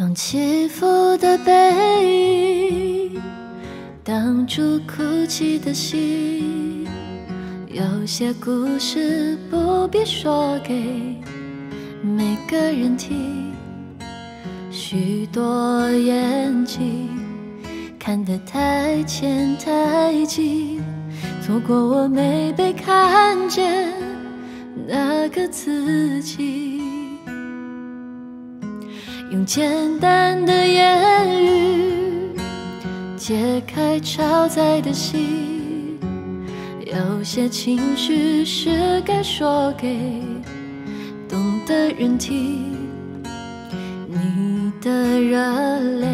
用起伏的背影挡住哭泣的心，有些故事不必说给每个人听。许多眼睛看得太浅太近，错过我没被看见那个自己。用简单的言语解开超载的心，有些情绪是该说给懂的人听。你的热泪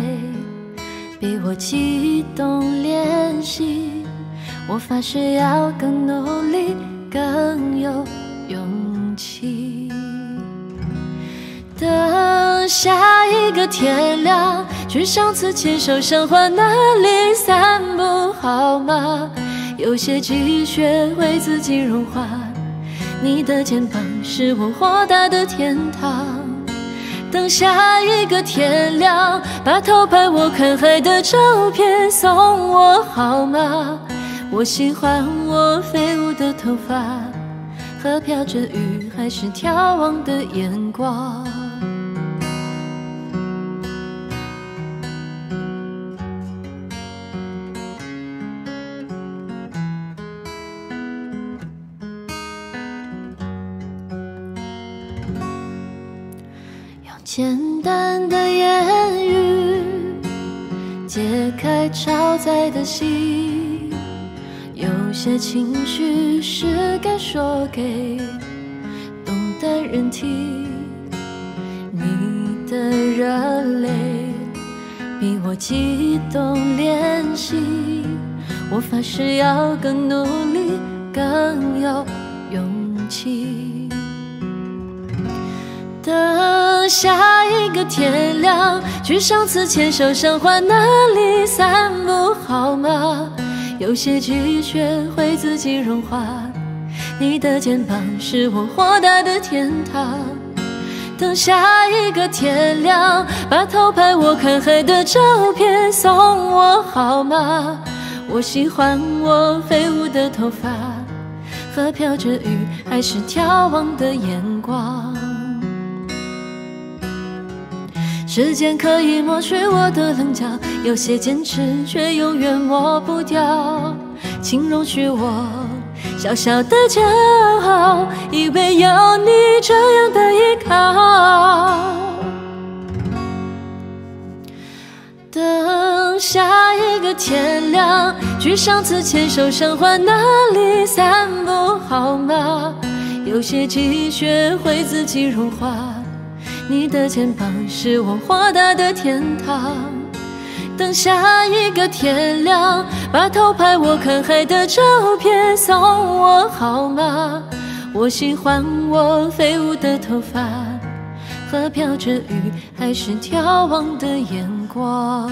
比我激动练习，我发誓要更努力，更有勇气。等下一个天亮，去上次牵手赏花那里散步好吗？有些积雪会自己融化，你的肩膀是我豁达的天堂。等下一个天亮，把偷拍我看海的照片送我好吗？我喜欢我飞舞的头发和飘着雨还是眺望的眼光。简单的言语解开超载的心，有些情绪是该说给懂的人听。你的热泪比我激动练习，我发誓要更努力，更有勇气。下一个天亮，去上次牵手赏花那里散步好吗？有些积雪会自己融化，你的肩膀是我豁达的天堂。等下一个天亮，把偷拍我看海的照片送我好吗？我喜欢我飞舞的头发和飘着雨还是眺望的眼光。时间可以抹去我的棱角，有些坚持却永远抹不掉。请容许我小小的骄傲，以为有你这样的依靠。等下一个天亮，去上次牵手赏花那里散步好吗？有些积雪会自己融化。你的肩膀是我豁达的天堂。等下一个天亮，把偷拍我看海的照片送我好吗？我喜欢我飞舞的头发和飘着雨还是眺望的眼光。